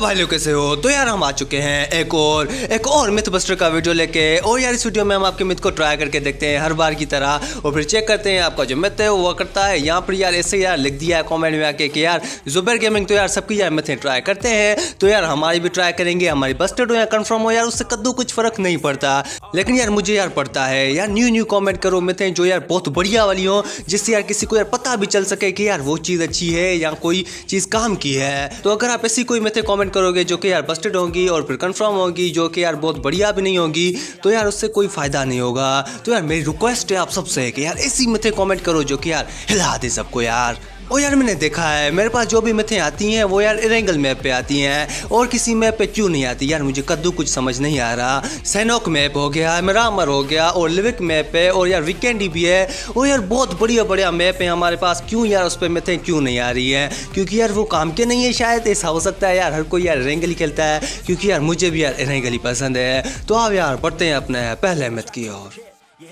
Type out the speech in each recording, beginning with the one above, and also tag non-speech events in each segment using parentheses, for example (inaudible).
भाई लोग कैसे हो? तो यार हम आ चुके हैं एक और एक और मिथ बस्टर का वीडियो लेके। और यार इस वीडियो में हम आपके मिथ को ट्राई करके देखते हैं हर बार की तरह। और फिर चेक करते हैं आपका जो मिथ है, वो करता है। यहाँ पर यार ऐसे यार लिख दिया है कमेंट में आके कि यार जुबैर गेमिंग तो यार सबकी यार मिथें ट्राई करते हैं। तो यार हमारी भी ट्राई करेंगे, हमारी बस्टेड हो या कन्फर्म हो यार, उससे कद्दू कुछ फ़र्क नहीं पड़ता। लेकिन यार मुझे यार पड़ता है, यार न्यू न्यू कॉमेंट करो मिथें जो यार बहुत बढ़िया वाली हो, जिससे यार किसी को यार पता भी चल सके कि यार वो चीज़ अच्छी है या कोई चीज़ काम की है। तो अगर आप ऐसी कोई मिथें कमेंट करोगे जो कि यार बस्टेड होगी और फिर कन्फर्म होगी जो कि यार बहुत बढ़िया भी नहीं होगी तो यार उससे कोई फ़ायदा नहीं होगा। तो यार मेरी रिक्वेस्ट है आप सबसे कि यार ऐसी मत कमेंट करो जो कि यार हिला दे सबको यार। ओ यार, मैंने देखा है। मेरे पास जो भी मिथें आती हैं, वो यार इरेंगल मैप पे आती हैं और किसी मैप पे क्यों नहीं आती? यार, मुझे कद्दू कुछ समझ नहीं आ रहा। सैनोक मैप हो गया, मरामर हो गया और लिविक मैप है और यार, वीकेंडी भी है। और यार, बहुत बढ़िया बढ़िया मैप है हमारे पास। क्यों यार उस पर मिथें क्यों नहीं आ रही है? क्योंकि यार, वो काम के नहीं है शायद। ऐसा हो सकता है यार, हर कोई यार इरेंगल ही खेलता है। क्योंकि यार, मुझे भी यार इरेंगल ही पसंद है। तो आप यार पढ़ते हैं अपने पहले मिथ की ओर।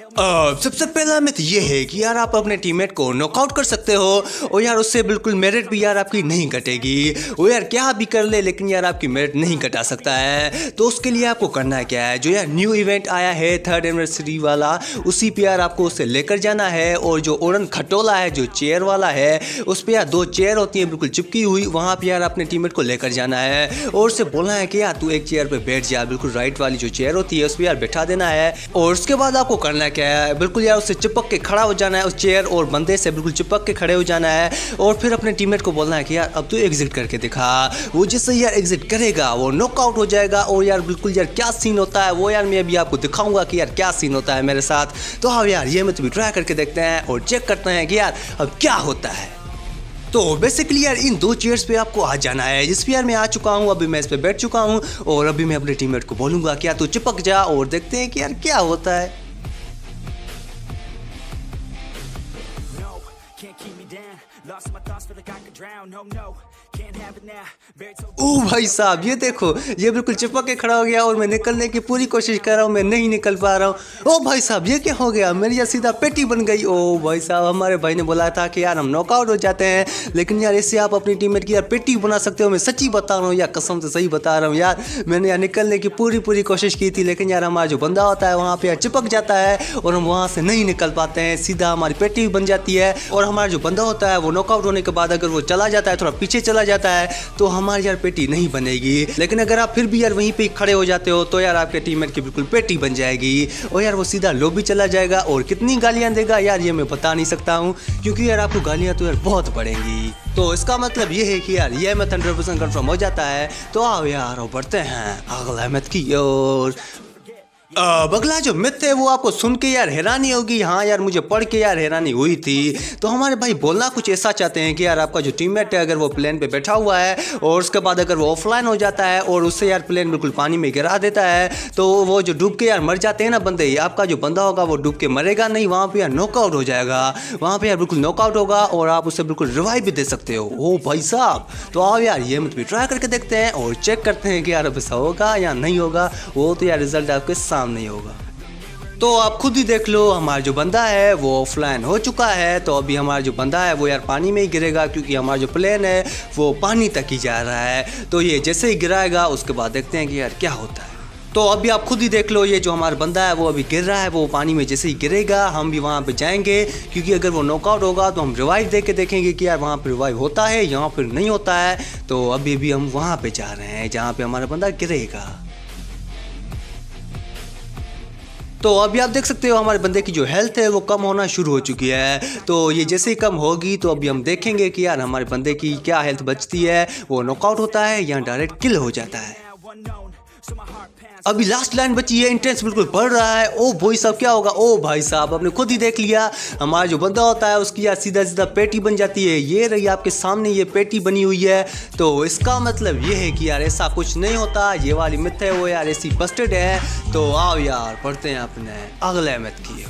सबसे पहला मिथ ये है कि यार आप अपने टीममेट को नॉकआउट कर सकते हो, और यार उससे बिल्कुल मेरिट भी यार आपकी नहीं कटेगी। वो यार क्या भी कर ले, लेकिन यार आपकी मेरिट नहीं कटा सकता है। तो उसके लिए आपको करना क्या है? जो यार न्यू इवेंट आया है थर्ड एनिवर्सरी वाला, उसी पे यार आपको उसे लेकर जाना है, और जो ओरन खटोला है, जो चेयर वाला है, उस पर यार दो चेयर होती है, बिल्कुल चिपकी हुई, वहाँ पर यार अपने टीममेट को लेकर जाना है। और उससे बोलना है कि यार तू एक चेयर पे बैठ जा, बिल्कुल राइट वाली जो चेयर होती है, उस पर यार बैठा देना है। और उसके बाद आपको करना क्या है बिल्कुल यार उससे चिपक के खड़ा हो जाना है, उस चेयर और बंदे से बिल्कुल चिपक के खड़े हो जाना है और फिर अपने टीममेट को बोलना है कि यार, अब तो एग्जिट करके दिखा। वो जिससे यार एग्जिट करेगा, वो नॉकआउट हो जाएगा और यार बिल्कुल यार क्या सीन होता है, वो यार मैं अभी आपको दिखाऊँगा कि यार क्या सीन होता है मेरे साथ। तो हाँ यार, ये मैं तुम्हें ट्राई करके देखते हैं और चेक करते हैं कि यार अब क्या होता है। तो बेसिकली यार, इन दो चेयर्स पे आपको आ जाना है, जिस पे यार मैं आ चुका हूँ, अभी मैं इस पे बैठ चुका हूँ और अभी मैं अपने टीममेट को बोलूँगा क्या तू चिपक जा और देखते हैं कि यार क्या होता है। ओ भाई साहब, ये देखो, ये बिल्कुल चिपक के खड़ा हो गया और मैं निकलने की पूरी कोशिश कर रहा हूँ, मैं नहीं निकल पा रहा हूँ। ओ भाई साहब, ये क्या हो गया? मेरी यार सीधा पेटी बन गई। ओ भाई साहब, हमारे भाई ने बोला था कि यार हम नॉकआउट हो जाते हैं, लेकिन यार इससे आप अपनी टीममेट की यार पेटी बना सकते हो, मैं सच्ची बता रहा हूँ, या कसम से सही बता रहा हूँ। यार, मैंने यार निकलने की पूरी पूरी कोशिश की थी, लेकिन यार हमारा जो बंदा होता है, वहाँ पर यार चिपक जाता है और हम वहाँ से नहीं निकल पाते हैं। सीधा हमारी पेटी बन जाती है और हमारा जो बंदा होता है, वो नॉकआउट होने के बाद अगर वो चला जाता है, थोड़ा पीछे चला जाता है तो हमारी यार पेटी नहीं बनेगी। लेकिन अगर आप फिर भी यार वहीं पे खड़े हो जाते हो तो यार आपके टीममेट की बिल्कुल पेटी बन जाएगी। और यार वो सीधा लॉबी चला जाएगा और कितनी गालियाँ देगा, यार ये मैं बता नहीं सकता हूँ, क्योंकि यार आपको गालियाँ तो यार बहुत पड़ेंगी। तो इसका मतलब ये है कि यार ये मैथ हंड्रेड परसेंट कन्फर्म हो जाता है तो आओ यार बढ़ते हैं अगला मैथ की ओर। अब अगला जो मिथ है वो आपको सुन के यार हैरानी होगी। हाँ यार, मुझे पढ़ के यार हैरानी हुई थी। तो हमारे भाई बोलना कुछ ऐसा चाहते हैं कि यार आपका जो टीममेट है, अगर वो प्लेन पे बैठा हुआ है, और उसके बाद अगर वो ऑफलाइन हो जाता है, और उससे यार प्लेन बिल्कुल पानी में गिरा देता है तो वो जो डूब के यार मर जाते हैं ना बंदे आपका जो बंदा होगा, वो डूब के मरेगा नहीं, वहाँ पर यार नॉकआउट हो जाएगा। वहाँ पर यार बिल्कुल नॉकआउट होगा, और आप उसे बिल्कुल रिवाइव भी दे सकते हो। ओ भाई साहब तो आओ यार, ये मत भी ट्राई करके देखते हैं, और चेक करते हैं कि यार ऐसा होगा या नहीं होगा। वो तो यार रिज़ल्ट आपके सामने ही होगा। तो आप खुद ही देख लो, हमारा जो बंदा है, वो ऑफलाइन हो चुका है तो अभी हमारा जो बंदा है, वो यार पानी में ही गिरेगा, क्योंकि हमारा जो प्लेन है, वो पानी तक ही जा रहा है। तो ये जैसे ही गिराएगा, उसके बाद देखते हैं कि यार क्या होता है। तो अभी आप खुद ही देख लो, ये जो हमारा बंदा है, वो अभी गिर रहा है, वो पानी में जैसे ही गिरेगा, हम भी वहाँ पे जाएँगे, क्योंकि अगर वो नॉकआउट होगा तो हम रिवाइव दे के देखेंगे कि यार वहाँ पर रिवाइव होता है, यहाँ पर नहीं होता है। तो अभी भी हम वहाँ पे जा रहे हैं, जहाँ पे हमारा बंदा गिरेगा। तो अभी आप देख सकते हो हमारे बंदे की जो हेल्थ है वो कम होना शुरू हो चुकी है। तो ये जैसे ही कम होगी तो अभी हम देखेंगे कि यार हमारे बंदे की क्या हेल्थ बचती है, वो नॉकआउट होता है या डायरेक्ट किल हो जाता है। अभी लास्ट लाइन बची है इंट्रेंस बिल्कुल बढ़ रहा है। ओ भाई साहब क्या होगा? ओ भाई साहब आपने खुद ही देख लिया। हमारा जो बंदा होता है उसकी यार सीधा सीधा पेटी बन जाती है। ये रही आपके सामने ये पेटी बनी हुई है। तो इसका मतलब ये है कि यार ऐसा कुछ नहीं होता। ये वाली मिथ है वो यार ऐसी बस्टेड है। तो आओ यार पढ़ते हैं अपने अगले मत की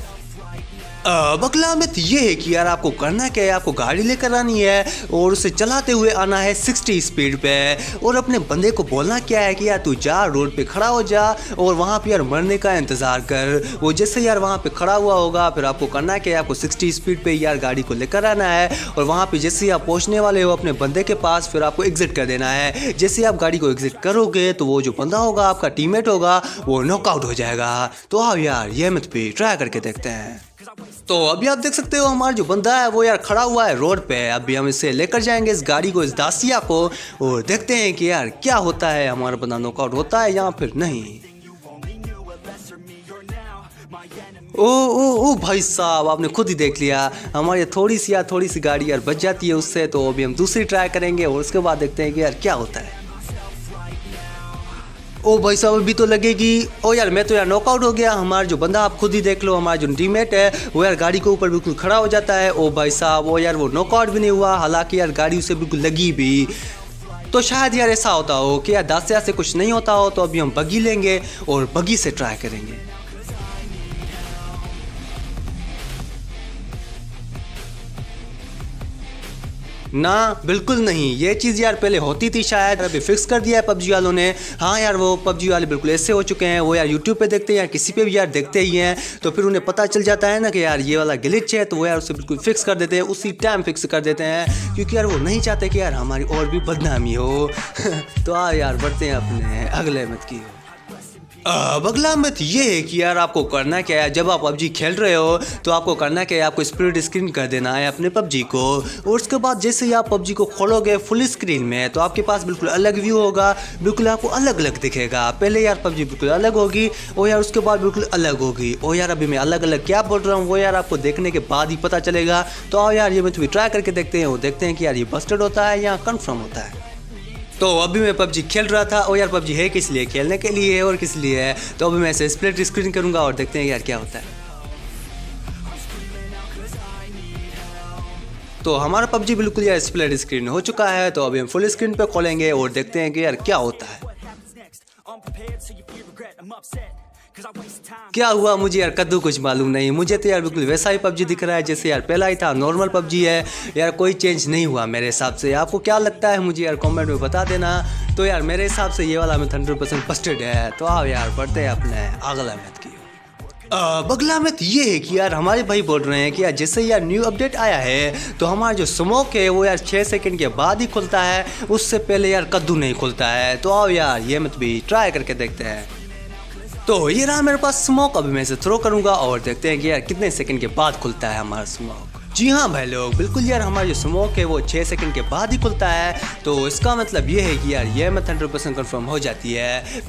बकला में ये है कि यार आपको करना क्या है? आपको गाड़ी लेकर आनी है और उसे चलाते हुए आना है 60 स्पीड पे। और अपने बंदे को बोलना क्या है कि यार तू जा, रोड पे खड़ा हो जा और वहाँ पे यार मरने का इंतज़ार कर। वो जैसे यार वहाँ पे खड़ा हुआ होगा, फिर आपको करना क्या है? आपको 60 स्पीड पे यार गाड़ी को लेकर आना है और वहाँ पर जैसे आप पहुँचने वाले हो अपने बंदे के पास, फिर आपको एग्जिट कर देना है। जैसे आप गाड़ी को एग्जिट करोगे तो वो जो बंदा होगा, आपका टीममेट होगा, वो नॉकआउट हो जाएगा। तो आओ यार, ये मत भी ट्राई करके देखते हैं। तो अभी आप देख सकते हो, हमारा जो बंदा है, वो यार खड़ा हुआ है रोड पे। अभी हम इसे लेकर जाएँगे इस गाड़ी को, इस दासिया को, और देखते हैं कि यार क्या होता है हमारा बंदा नॉकआउट होता है या फिर नहीं। ओ ओ ओ भाई साहब, आपने खुद ही देख लिया। हमारी थोड़ी सी यार थोड़ी सी गाड़ी यार बच जाती है उससे तो अभी हम दूसरी ट्राई करेंगे, और उसके बाद देखते हैं कि यार क्या होता है। ओ भाई साहब, अभी तो लगेगी। ओ यार, मैं तो यार नॉकआउट हो गया। हमारा जो बंदा, आप खुद ही देख लो, हमारा जो टीममेट है, वो यार गाड़ी के ऊपर बिल्कुल खड़ा हो जाता है। ओ भाई साहब वो यार, वो नॉकआउट भी नहीं हुआ। हालाँकि यार, गाड़ी उसे बिल्कुल लगी भी। तो शायद यार ऐसा होता हो कि यार दास्या से कुछ नहीं होता हो तो अभी हम बगी लेंगे और बगी से ट्राई करेंगे। ना, बिल्कुल नहीं। ये चीज़ यार पहले होती थी शायद, अभी फिक्स कर दिया है पबजी वालों ने। हाँ यार, वो पबजी वाले बिल्कुल ऐसे हो चुके हैं, वो यार यूट्यूब पे देखते हैं या किसी पे भी यार देखते ही हैं तो फिर उन्हें पता चल जाता है ना कि यार ये वाला गिलिच है तो वो यार उसे बिल्कुल फिक्स कर देते हैं, उसी टाइम फिक्स कर देते हैं, क्योंकि यार वो नहीं चाहते कि यार हमारी और भी बदनामी हो। (laughs) तो आ यार, बढ़ते हैं अपने अगले मत की अब अगला मत ये है कि यार आपको करना क्या है? जब आप पबजी खेल रहे हो तो आपको करना क्या है? आपको स्प्लिट स्क्रीन कर देना है अपने पबजी को। और उसके बाद जैसे ही आप पबजी को खोलोगे फुल स्क्रीन में तो आपके पास बिल्कुल अलग व्यू होगा, बिल्कुल आपको अलग अलग दिखेगा। पहले यार पबजी बिल्कुल अलग होगी और यार उसके बाद बिल्कुल अलग होगी। और यार अभी मैं अलग अलग क्या बोल रहा हूँ, वो यार आपको देखने के बाद ही पता चलेगा। तो आओ यार ये मैं तुम्हें ट्राई करके देखते हैं वो देखते हैं कि यार ये बस्टर्ड होता है या कन्फर्म होता है। तो अभी मैं पबजी खेल रहा था और यार पबजी है किस लिए? खेलने के लिए और किस लिए? है तो अभी मैं इसे स्प्लिट स्क्रीन करूँगा और देखते हैं यार क्या होता है। तो हमारा पबजी बिल्कुल यार स्प्लिट स्क्रीन हो चुका है तो अभी हम फुल स्क्रीन पे खोलेंगे और देखते हैं कि यार क्या होता है। क्या हुआ मुझे यार? कद्दू कुछ मालूम नहीं। मुझे तो यार बिल्कुल वैसा ही पबजी दिख रहा है जैसे यार पहला ही था। नॉर्मल पबजी है। यार कोई चेंज नहीं हुआ मेरे हिसाब से। आपको क्या लगता है मुझे यार? कमेंट में बता देना। तो यार मेरे हिसाब से ये वाला मैं हंड्रेड परसेंट फस्टेड है। तो आओ यार पढ़ते हैं अपने अगला मैथ की बगला में ये है कि यार हमारे भाई बोल रहे हैं कि यार जैसे यार न्यू अपडेट आया है तो हमारा जो स्मोक है वो यार छः सेकंड के बाद ही खुलता है। उससे पहले यार कद्दू नहीं खुलता है। तो आओ यार, ये मत भी ट्राई करके देखते हैं। तो ये रहा मेरे पास स्मोक अभी मैं इसे थ्रो करूँगा और देखते हैं कि यार कितने सेकंड के बाद खुलता है हमारा स्मोक जी हाँ भाई लोग, बिल्कुल यार हमारा जो स्मोक है वो छः सेकंड के बाद ही खुलता है। तो इसका मतलब ये है कि यार ये मैं हंड्रेड परसेंट कन्फर्म हो जाती है।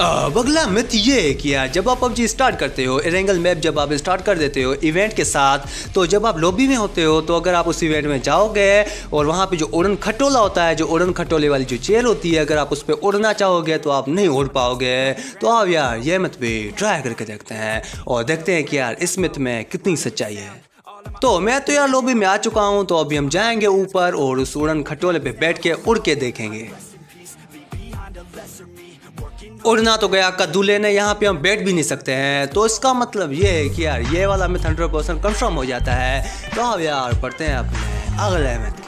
अगला मिथ ये है कि यार, जब आप पबजी स्टार्ट करते हो एरेंगल मैप जब आप स्टार्ट कर देते हो इवेंट के साथ तो जब आप लॉबी में होते हो तो अगर आप उस इवेंट में जाओगे, और वहाँ पे जो उड़न खटोला होता है, जो उड़न खटोले वाली जो चेयर होती है, अगर आप उस पर उड़ना चाहोगे तो आप नहीं उड़ पाओगे। तो आप यार, ये मत भी ट्राई करके देखते हैं, और देखते हैं कि यार, इस मिथ में कितनी सच्चाई है। तो मैं तो यार लॉबी में आ चुका हूँ तो अभी हम जाएँगे ऊपर, और उस उड़न खटोले पे बैठ के उड़ के देखेंगे। उड़ना तो गया, कद्दू लेने यहाँ पे हम बैठ भी नहीं सकते हैं। तो इसका मतलब ये है कि यार, ये वाला मिथ हंड्रेड परसेंट कन्फर्म हो जाता है। तो अब यार, पढ़ते हैं अपने अगले मिथ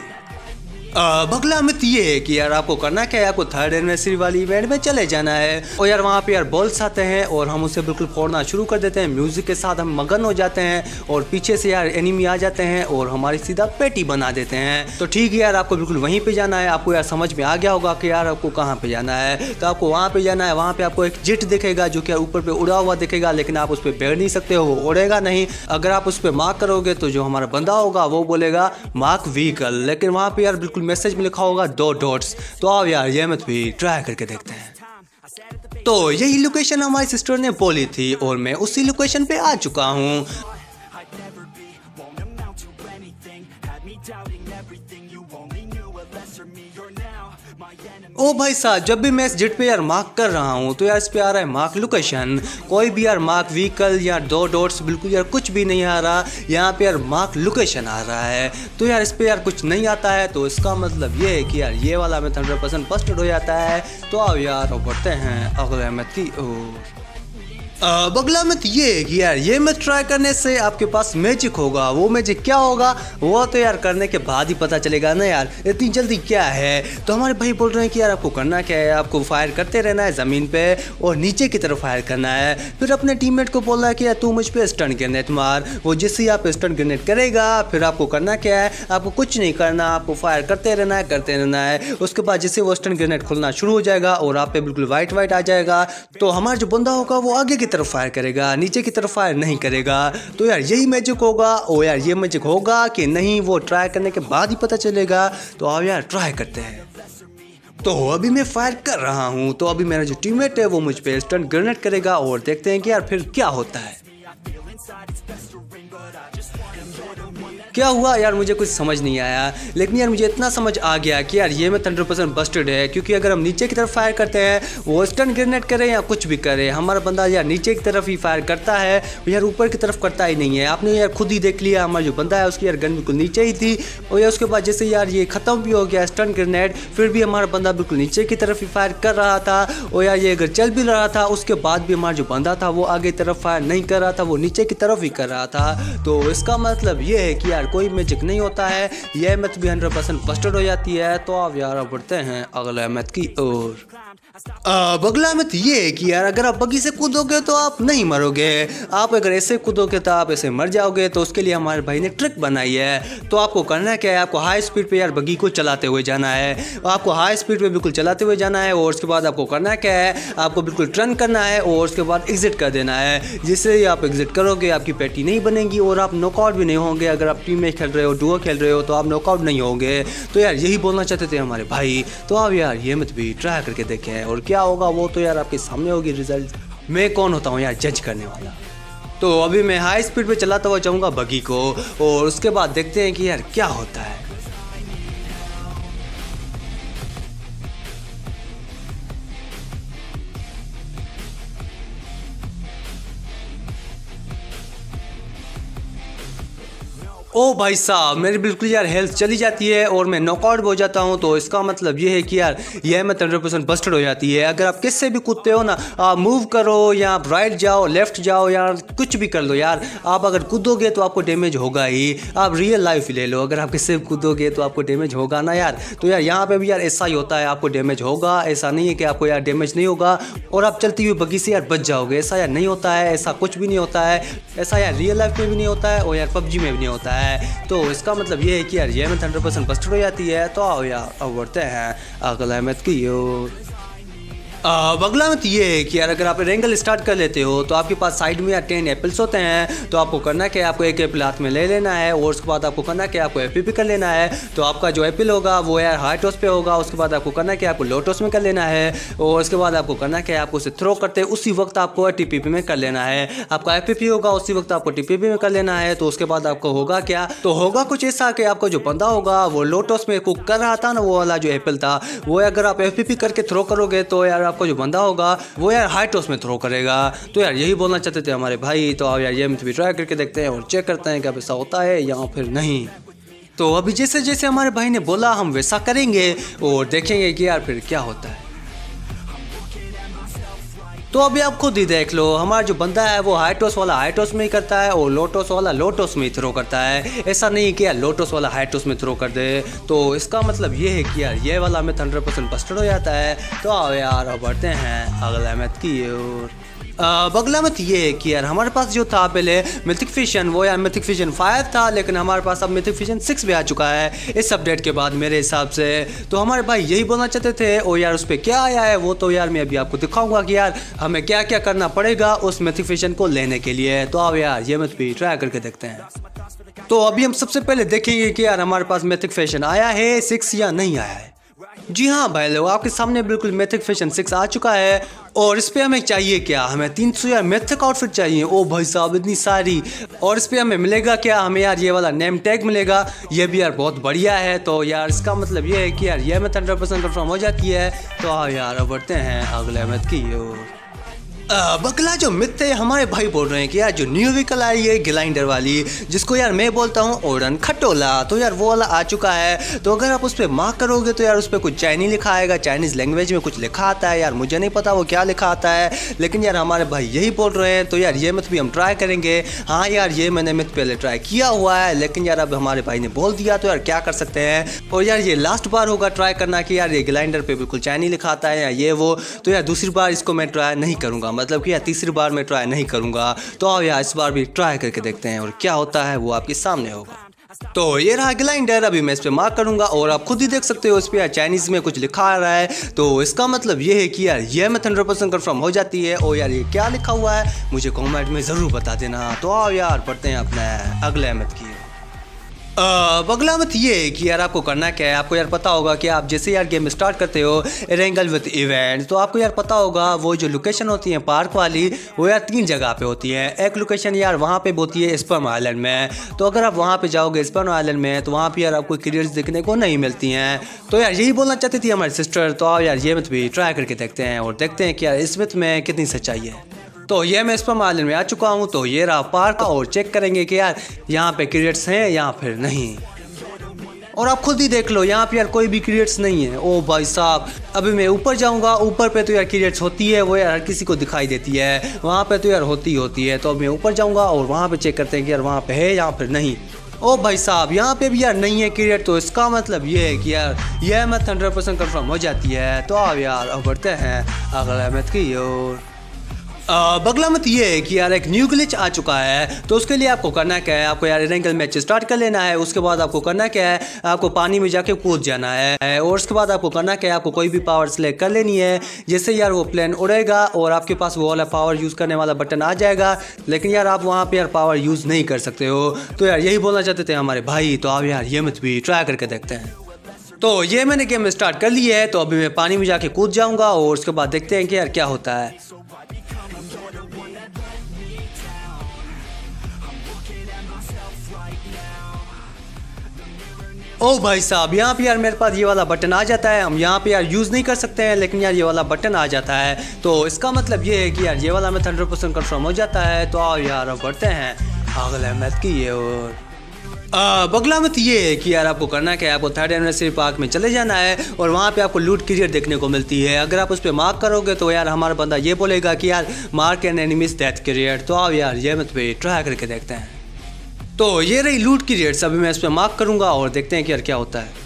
बगला मित ये है कि यार आपको करना क्या है? आपको थर्ड एनिवर्सरी वाली इवेंट में चले जाना है। और यार वहाँ पे यार बॉल्स आते हैं और हम उसे बिल्कुल फोड़ना शुरू कर देते हैं। म्यूज़िक के साथ हम मगन हो जाते हैं और पीछे से यार एनिमी आ जाते हैं और हमारी सीधा पेटी बना देते हैं। तो ठीक है यार, आपको बिल्कुल वहीं पे जाना है। आपको यार समझ में आ गया होगा कि यार आपको कहाँ पे जाना है। तो आपको वहाँ पे जाना है। वहाँ पे आपको एक जिट दिखेगा जो कि ऊपर पे उड़ा हुआ दिखेगा, लेकिन आप उस पर बैठ नहीं सकते हो वो उड़ेगा नहीं। अगर आप उस पर मार्क करोगे तो जो हमारा बंदा होगा, वो बोलेगा, मार्क व्हीकल। लेकिन वहाँ पे यार बिल्कुल मैसेज में लिखा होगा दो डॉट्स तो आप यार, ये मत भी ट्राई करके देखते हैं। तो यही लोकेशन हमारी सिस्टर ने बोली थी और मैं उसी लोकेशन पे आ चुका हूँ। ओ भाई साहब, जब भी मैं इस जिट पे यार मार्क कर रहा हूँ तो यार इस पे आ रहा है मार्क लोकेशन कोई भी यार मार्क व्हीकल या दो डॉट्स बिल्कुल यार कुछ भी नहीं आ रहा। यहाँ पे यार मार्क लोकेशन आ रहा है। तो यार इस पे यार कुछ नहीं आता है तो इसका मतलब ये है कि यार ये वाला मेथ हंड्रेड परसेंट बस्टेड हो जाता है। तो आओ यार बढ़ते हैं अगले मेथ की ओ बगला मत ये है कि यार, ये मत ट्राई करने से आपके पास मैजिक होगा। वो मैजिक क्या होगा? वो तो यार करने के बाद ही पता चलेगा ना यार। इतनी जल्दी क्या है? तो हमारे भाई बोल रहे हैं कि यार, आपको करना क्या है? आपको फायर करते रहना है ज़मीन पे और नीचे की तरफ़ फायर करना है। फिर अपने टीममेट को बोल रहा है कि यार, तू मुझ पर स्टन ग्रेनेड मार। वो जिससे आप स्टन ग्रेनेड करेगा, फिर आपको करना क्या है? आपको कुछ नहीं करना, आपको फायर करते रहना है, करते रहना है। उसके बाद जिससे वो स्टन ग्रेनेड खुलना शुरू हो जाएगा और आप पे बिल्कुल वाइट वाइट आ जाएगा। तो हमारा जो बंदा होगा, वो आगे की तरफ़ फायर करेगा, नीचे की तरफ़ फायर नहीं करेगा। तो यार यही मैजिक होगा, ओ यार ये मैजिक होगा कि नहीं वो ट्राई करने के बाद ही पता चलेगा। तो आओ यार ट्राई करते हैं। तो अभी मैं फायर कर रहा हूँ तो अभी मेरा जो टीममेट है वो मुझ पर स्टंट ग्रेनेड करेगा और देखते हैं कि यार फिर क्या होता है। क्या हुआ? यार, मुझे कुछ समझ नहीं आया। लेकिन यार, मुझे इतना समझ आ गया कि यार, ये मैं हंड्रेड परसेंट बस्टेड है। क्योंकि अगर हम नीचे की तरफ़ फायर करते हैं, वो स्टन ग्रेनेड करें या कुछ भी करें, हमारा बंदा यार नीचे की तरफ़ ही फायर करता है यार ऊपर की तरफ़ करता ही नहीं है। आपने यार खुद ही देख लिया, हमारा जो बंदा है, उसकी यार गन बिल्कुल नीचे ही थी। और यार, उसके बाद जैसे यार ये ख़त्म भी हो गया स्टन ग्रेनेड फिर भी हमारा बंदा बिल्कुल नीचे की तरफ़ ही फायर कर रहा था। और यार, ये अगर चल भी रहा था, उसके बाद भी हमारा जो बंदा था, वो आगे तरफ़ फायर नहीं कर रहा था, वो नीचे की तरफ़ ही कर रहा था। तो इसका मतलब ये है कि यार कोई मैजिक नहीं होता है। यह मैथ भी हंड्रेड परसेंट बस्टेड हो जाती है। तो आप यार बढ़ते हैं अगले मैथ की ओर। अगला मैथ ये है कि यार, अगर आप बगी से कूदोगे तो आप नहीं मरोगे। आप अगर ऐसे कूदोगे तो आप ऐसे मर जाओगे। तो उसके लिए हमारे भाई ने ट्रिक बनाई है। तो आपको करना क्या है? आपको हाई स्पीड पे यार बगी को चलाते हुए जाना है। आपको हाई स्पीड पे बिल्कुल चलाते हुए जाना है और उसके बाद आपको करना क्या है? आपको बिल्कुल टर्न करना है और उसके बाद एग्जिट कर देना है। जिससे आप एग्जिट करोगे, आपकी पैटी नहीं बनेगी और आप नॉकआउट भी नहीं होंगे। अगर आप टीम में खेल रहे हो डुओ खेल रहे हो तो आप नॉकआउट नहीं होंगे। तो यार यही बोलना चाहते थे हमारे भाई। तो आप यार ये मत भी ट्राई करके देखें। और क्या होगा, वो तो यार आपके सामने होगी रिज़ल्ट मैं कौन होता हूँ यार जज करने वाला? तो अभी मैं हाई स्पीड पे चलाता हुआ जाऊँगा बगी को, और उसके बाद देखते हैं कि यार क्या होता है। ओ भाई साहब, मेरी बिल्कुल यार हेल्थ चली जाती है और मैं नॉकआउट हो जाता हूँ तो इसका मतलब ये है कि यार ये मैं हंड्रेड परसेंट बस्टेड हो जाती है। अगर आप किससे भी कूदते हो ना, आप मूव करो या आप राइट जाओ लेफ़्ट जाओ, या कुछ भी कर लो यार, आप अगर कूदोगे तो आपको डैमेज होगा ही। आप रियल लाइफ ले लो, अगर आप किससे भी कूदोगे तो आपको डैमेज होगा ना यार। तो यार, यहाँ पर भी यार ऐसा ही होता है, आपको डैमेज होगा, ऐसा नहीं है कि आपको यार डैमेज नहीं होगा, और आप चलती हुई बगी से यार बच जाओगे। ऐसा यार नहीं होता है, ऐसा कुछ भी नहीं होता है, ऐसा यार रियल लाइफ में भी नहीं होता है, और यार पबजी में भी नहीं होता है। है। तो इसका मतलब ये है कि यार, ये में हंड्रेड परसेंट कस्टर्ड हो जाती है तो आओ यार, अब बढ़ते हैं। अगला मैथ की ओर। अगला मत ये है कि यार अगर आप रेंगल स्टार्ट कर लेते हो तो आपके पास साइड में या टेन एप्पल्स होते हैं तो आपको करना क्या है? आपको एक एप्पल हाथ में ले लेना है, और उसके बाद आपको करना क्या आपको एपी कर लेना है तो आपका जो एप्पल होगा, वो यार हाई टॉस पे होगा, उसके बाद आपको करना क्या आपको लो टॉस में कर लेना है, और उसके बाद आपको करना क्या आपको उसे थ्रो करते उसी वक्त आपको टी में कर लेना है। आपका एफपीपी होगा, उसी वक्त आपको टीपीपी में कर लेना है तो उसके बाद आपको होगा क्या? तो होगा कुछ ऐसा कि आपका जो बंदा होगा, वो लोटोस में कुक कर रहा था ना, वो वाला जो एप्पल था, वो अगर आप एफपीपी करके थ्रो करोगे तो यार आपका जो बंदा होगा, वो यार हाई टॉस में थ्रो करेगा। तो यार यही बोलना चाहते थे हमारे भाई। तो आप यार ये भी ट्राई करके देखते हैं और चेक करते हैं कि अब ऐसा होता है या फिर नहीं। तो अभी जैसे जैसे हमारे भाई ने बोला, हम वैसा करेंगे और देखेंगे कि यार फिर क्या होता है। तो अभी आप खुद ही देख लो, हमारा जो बंदा है वो हाइटोस वाला हाइटोस में ही करता है और लोटोस वाला लोटोस में ही थ्रो करता है। ऐसा नहीं कि यार लोटोस वाला हाइटोस में थ्रो कर दे। तो इसका मतलब ये है कि यार ये वाला मैथ हंड्रेड परसेंट बस्टर्ड हो जाता है। तो आओ यार, अब बढ़ते हैं अगला मैथ की ओर। बगला मत ये है कि यार, हमारे पास जो था पहले मिथिक फिशन वो यार मिथिक फिशन फाइव था, लेकिन हमारे पास अब मिथिक फिशन सिक्स भी आ चुका है। इस अपडेट के बाद मेरे हिसाब से तो हमारे भाई यही बोलना चाहते थे और यार, उस पर क्या आया है? वो तो यार मैं अभी आपको दिखाऊँगा कि यार, हमें क्या क्या करना पड़ेगा उस मिथिक फिशन को लेने के लिए। तो आओ यार, ये मत भी ट्राई करके देखते हैं। तो अभी हम सबसे पहले देखेंगे कि यार, हमारे पास मैथिक फ़ैशन आया है सिक्स या नहीं आया है। जी हाँ भाई लोग, आपके सामने बिल्कुल मेथिक फ़ैशन सिक्स आ चुका है और इस पर हमें चाहिए क्या? हमें तीन सौ यार मेथिक आउटफिट चाहिए? ओ भाई साहब, इतनी सारी। और इस पर हमें मिलेगा क्या? हमें यार ये वाला नेम टैग मिलेगा। ये भी यार बहुत बढ़िया है। तो यार इसका मतलब ये है कि यार ये मेथ हंड्रेड परसेंट कन्फर्म हो जाती है। तो हाँ यार बढ़ते हैं अगले मेथ की ओर। बकला जो मिथ थे, हमारे भाई बोल रहे हैं कि यार, जो न्यू व्हीकल आई है ग्लाइंडर वाली, जिसको यार मैं बोलता हूँ ओडन खटोला तो यार वो वाला आ चुका है। तो अगर आप उस पर मार्क करोगे तो यार उस पर कुछ चाइनी लिखा आएगा। चाइनीज़ लैंग्वेज में कुछ लिखा आता है। यार मुझे नहीं पता वो क्या लिखा आता है। लेकिन यार हमारे भाई यही बोल रहे हैं। तो यार ये मिथ भी हम ट्राई करेंगे। हाँ यार, ये मैंने मिथ पहले ट्राई किया हुआ है। लेकिन यार अब हमारे भाई ने बोल दिया तो यार क्या कर सकते हैं? और यार ये लास्ट बार होगा ट्राई करना कि यार ये ग्लाइंडर पर बिल्कुल चाइनी लिखा आता है या ये वो। तो यार दूसरी बार इसको मैं ट्राई नहीं करूँगा। मतलब कि तीसरी बार मैं ट्राई नहीं करूँगा। तो आओ यार, इस बार भी ट्राई करके देखते हैं और क्या होता है, वो आपके सामने होगा। तो ये रहा ग्लाइंडर अभी मैं इस पर मार्क करूँगा और आप खुद ही देख सकते हो इस पर चाइनीज़ में कुछ लिखा आ रहा है। तो इसका मतलब ये है कि यार, ये मैं हंड्रेड परसेंट कन्फर्म हो जाती है और यार ये क्या लिखा हुआ है, मुझे कमेंट में ज़रूर बता देना। तो आओ यार पढ़ते हैं अपने अगले अहमद की। बगला मत ये है कि यार आपको करना क्या है? आपको यार पता होगा कि आप जैसे यार गेम स्टार्ट करते हो रेंगल विथ इवेंट तो आपको यार पता होगा, वो जो लोकेशन होती है पार्क वाली, वो यार तीन जगह पे होती है। एक लोकेशन यार वहाँ पे होती है स्पर्म आइलैंड में। तो अगर आप वहाँ पे जाओगे स्पर्म आइलैंड में तो वहाँ पर यार आपको क्रिएट्स देखने को नहीं मिलती हैं। तो यार यही बोलना चाहती थी हमारी सिस्टर तो आप यार ये मत भी ट्राई करके देखते हैं और देखते हैं कि यार इस में कितनी सच्चाई है। तो ये मैं स्पम आइलैंड में आ चुका हूँ तो ये रहा पार्क, और चेक करेंगे कि यार यहाँ पे क्रिएट्स हैं या फिर नहीं। और आप खुद ही देख लो, यहाँ पे यार कोई भी क्रिएट्स नहीं है। ओ भाई साहब, अभी मैं ऊपर जाऊँगा, ऊपर पे तो यार क्रिएट्स होती है, वो यार हर किसी को दिखाई देती है। वहाँ पे तो यार होती होती है तो अब मैं ऊपर जाऊँगा और वहाँ पे चेक करते हैं कि यार वहाँ पे है या फिर नहीं। ओ भाई साहब, यहाँ पे भी यार नहीं है क्रिएट तो इसका मतलब ये है कि यार यह मत हंड्रेड परसेंट कन्फर्म हो जाती है। तो अब यार अब बढ़ते हैं अगला मत की ओर। बगला मत ये है कि यार एक न्यू ग्लिच आ चुका है तो उसके लिए आपको करना क्या है? आपको यार रेंगल मैच स्टार्ट कर लेना है, उसके बाद आपको करना क्या है? आपको पानी में जाके कूद जाना है, और उसके बाद आपको करना क्या है? आपको कोई भी पावर सेलेक्ट कर लेनी है जैसे यार वो प्लेन उड़ेगा, और आपके पास वो वाला पावर यूज़ करने वाला बटन आ जाएगा। लेकिन यार आप वहाँ पर यार पावर यूज़ नहीं कर सकते हो। तो यार यही बोलना चाहते थे हमारे भाई तो आप यार ये मत भी ट्राई करके देखते हैं। तो ये मैंने गेम स्टार्ट कर लिया है तो अभी मैं पानी में जाके कूद जाऊँगा, और उसके बाद देखते हैं कि यार क्या होता है। ओ भाई साहब यहाँ पे यार मेरे पास ये वाला बटन आ जाता है हम यहाँ पे यार यूज़ नहीं कर सकते हैं लेकिन यार ये वाला बटन आ जाता है तो इसका मतलब ये है कि यार ये वाला मैं हंड्रेड परसेंट कन्फर्म हो जाता है तो आओ यार अब बढ़ते हैं अगले मैथ की ये और बगला मत ये है कि यार आपको करना क्या है? आपको थर्ड एनिवर्सरी पार्क में चले जाना है और वहाँ पे आपको लूट क्रिएट देखने को मिलती है। अगर आप उस पर मार्क करोगे तो यार हमारा बंदा ये बोलेगा कि यार mark and enemies death create तो आओ यार, ये मत पे ट्राई करके देखते हैं। तो ये रही लूट की रेट्स अभी मैं इस पर मार्क करूँगा और देखते हैं कि यार क्या होता है।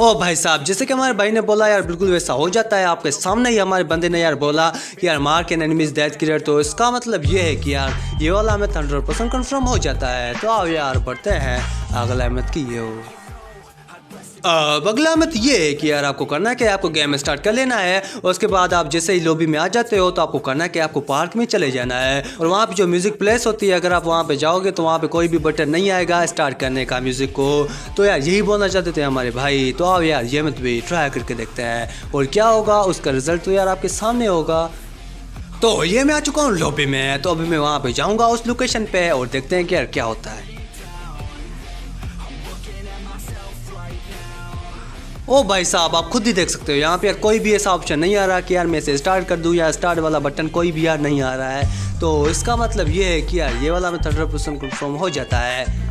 ओ भाई साहब, जैसे कि हमारे भाई ने बोला, यार बिल्कुल वैसा हो जाता है आपके सामने ही हमारे बंदे ने यार बोला कि यार मार के एनिमीज डेथ की तो इसका मतलब ये है कि यार ये वाला हमें हंड्रेड परसेंट कन्फर्म हो जाता है। तो आओ यार, बढ़ते हैं अगला अहमद की ये हो अगला मत ये है कि यार आपको करना है आपको गेम स्टार्ट कर लेना है और उसके बाद आप जैसे ही लॉबी में आ जाते हो तो आपको करना क्या आपको पार्क में चले जाना है। और वहाँ पे जो म्यूज़िक प्लेस होती है, अगर आप वहाँ पे जाओगे तो वहाँ पे कोई भी बटन नहीं आएगा स्टार्ट करने का म्यूज़िक को। तो यार यही बोलना चाहते थे हमारे भाई। तो आओ यार, ये मत भी ट्राई करके देखते हैं। और क्या होगा, उसका रिज़ल्ट तो यार आपके सामने होगा। तो ये मैं आ चुका हूँ लॉबी में तो अभी मैं वहाँ पे जाऊँगा उस लोकेशन पे और देखते हैं कि यार क्या होता है। ओ भाई साहब, आप खुद ही देख सकते हो। यहाँ पे यार कोई भी ऐसा ऑप्शन नहीं आ रहा कि यार मैं इसे स्टार्ट कर दूँ या स्टार्ट वाला बटन कोई भी यार नहीं आ रहा है। तो इसका मतलब ये है कि यार ये वाला मेथड परसेंट कन्फर्म हो जाता है।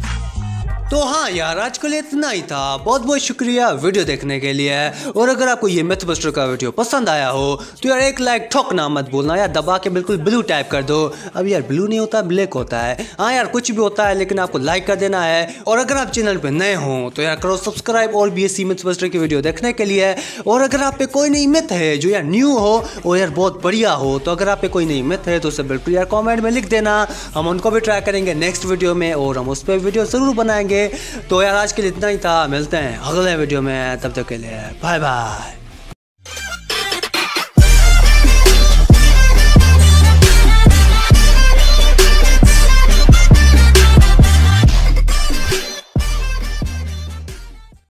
तो हाँ यार आज के लिए इतना ही था। बहुत बहुत शुक्रिया वीडियो देखने के लिए। और अगर आपको ये मिथ बस्टर का वीडियो पसंद आया हो तो यार एक लाइक ठोकना मत बोलना यार, दबा के बिल्कुल ब्लू टाइप कर दो। अब यार ब्लू नहीं होता ब्लैक होता है। हाँ यार, कुछ भी होता है, लेकिन आपको लाइक कर देना है। और अगर आप चैनल पर नए हो तो यार करो सब्सक्राइब और B S C myth buster की वीडियो देखने के लिए। और अगर आप पे कोई नई मिथ है, जो यार न्यू हो, और यार बहुत बढ़िया हो तो अगर आप पे कोई नई मिथ है तो उसे बिल्कुल यार कॉमेंट में लिख देना। हम उनको भी ट्राई करेंगे नेक्स्ट वीडियो में, और हम उस पर वीडियो ज़रूर बनाएँगे। तो यार आज के लिए इतना ही था। मिलते हैं अगले वीडियो में। तब तक के लिए बाय बाय।